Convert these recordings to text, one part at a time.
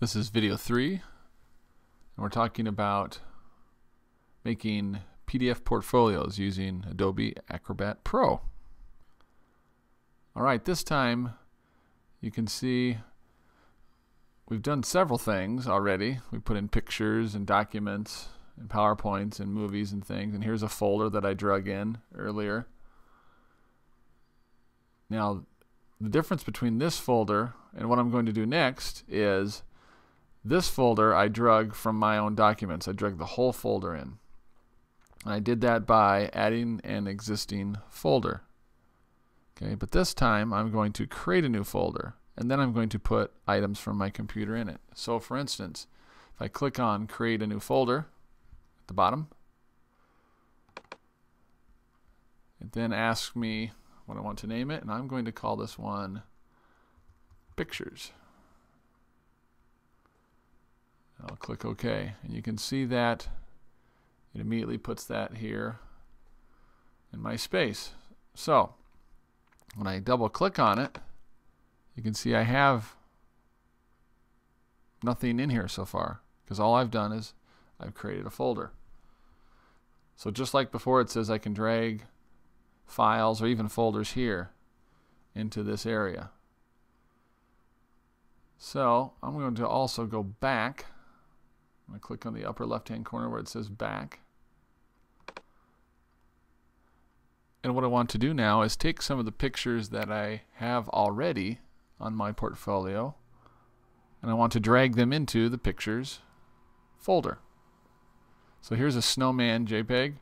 This is video three, and we're talking about making PDF portfolios using Adobe Acrobat Pro. All right, this time you can see we've done several things already. We put in pictures and documents and PowerPoints and movies and things, and here's a folder that I drug in earlier. Now, the difference between this folder and what I'm going to do next is this folder I drug from my own documents. I drug the whole folder in. And I did that by adding an existing folder. Okay, but this time I'm going to create a new folder and then I'm going to put items from my computer in it. So for instance, if I click on create a new folder at the bottom, it then asks me what I want to name it and I'm going to call this one pictures. I'll click OK. And you can see that it immediately puts that here in my space. So when I double click on it, you can see I have nothing in here so far because all I've done is I've created a folder. So just like before it says I can drag files or even folders here into this area. So I'm going to also go back I'm going to click on the upper left hand corner where it says back. And what I want to do now is take some of the pictures that I have already on my portfolio and I want to drag them into the pictures folder. So here's a snowman JPEG.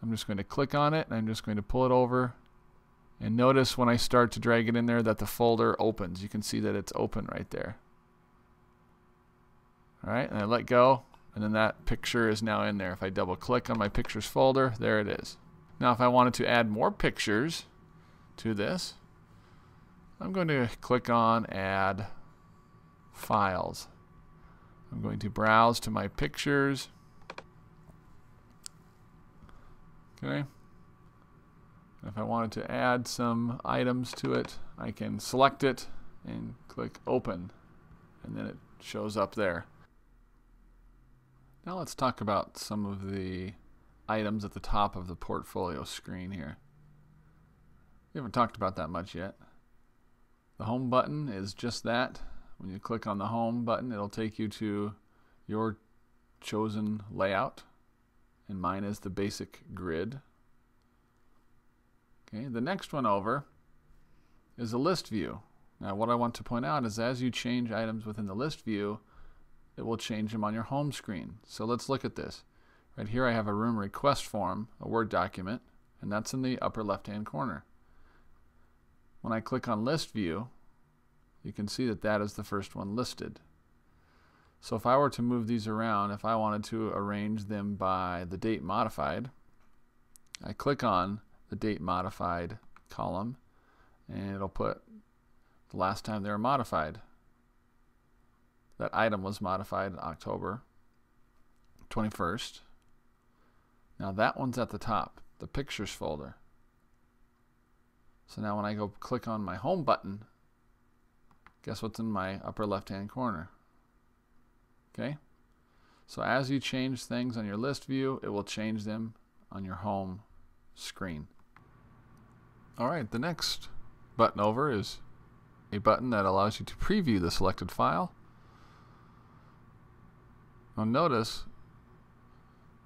I'm just going to click on it and I'm just going to pull it over and notice when I start to drag it in there that the folder opens. You can see that it's open right there. Alright, and I let go and then that picture is now in there. If I double click on my pictures folder, there it is. Now if I wanted to add more pictures to this, I'm going to click on add files. I'm going to browse to my pictures. Okay. If I wanted to add some items to it, I can select it and click open and then it shows up there. Now let's talk about some of the items at the top of the portfolio screen here. We haven't talked about that much yet. The home button is just that. When you click on the home button, it'll take you to your chosen layout. And mine is the basic grid. Okay, the next one over is a list view. Now what I want to point out is as you change items within the list view, it will change them on your home screen. So let's look at this. Right here I have a room request form, a Word document, and that's in the upper left hand corner. When I click on list view, you can see that that is the first one listed. So if I were to move these around, if I wanted to arrange them by the date modified, I click on the date modified column and it'll put the last time they were modified. That item was modified in October 21st. Now that one's at the top, the pictures folder. So now when I go click on my home button, guess what's in my upper left hand corner? Okay? So as you change things on your list view, it will change them on your home screen. Alright, the next button over is a button that allows you to preview the selected file now notice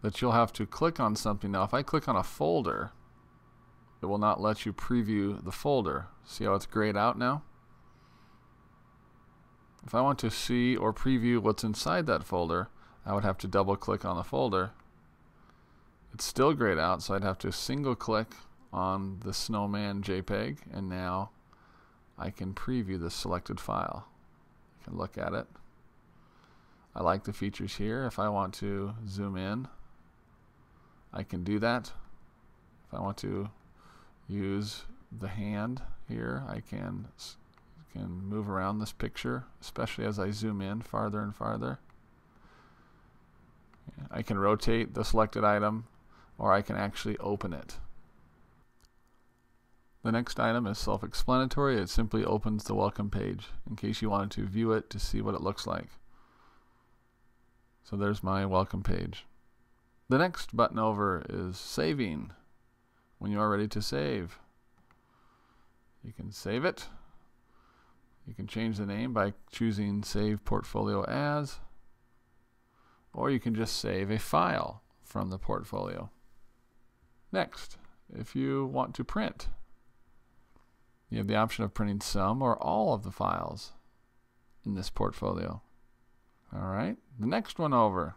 that you'll have to click on something. Now if I click on a folder, it will not let you preview the folder. See how it's grayed out now? If I want to see or preview what's inside that folder, I would have to double click on the folder. It's still grayed out, so I'd have to single click on the snowman JPEG, and now I can preview the selected file. I can look at it. I like the features here. If I want to zoom in, I can do that. If I want to use the hand here, I can can move around this picture, especially as I zoom in farther and farther. I can rotate the selected item or I can actually open it. The next item is self-explanatory. It simply opens the welcome page in case you wanted to view it to see what it looks like. So there's my welcome page. The next button over is saving. When you are ready to save, you can save it. You can change the name by choosing Save Portfolio As, or you can just save a file from the portfolio. Next, if you want to print, you have the option of printing some or all of the files in this portfolio. All right, the next one over.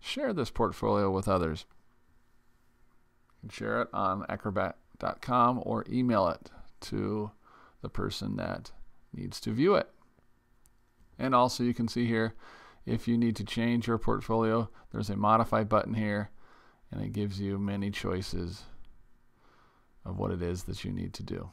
Share this portfolio with others. You can share it on acrobat.com or email it to the person that needs to view it. And also, you can see here if you need to change your portfolio, there's a modify button here, and it gives you many choices of what it is that you need to do.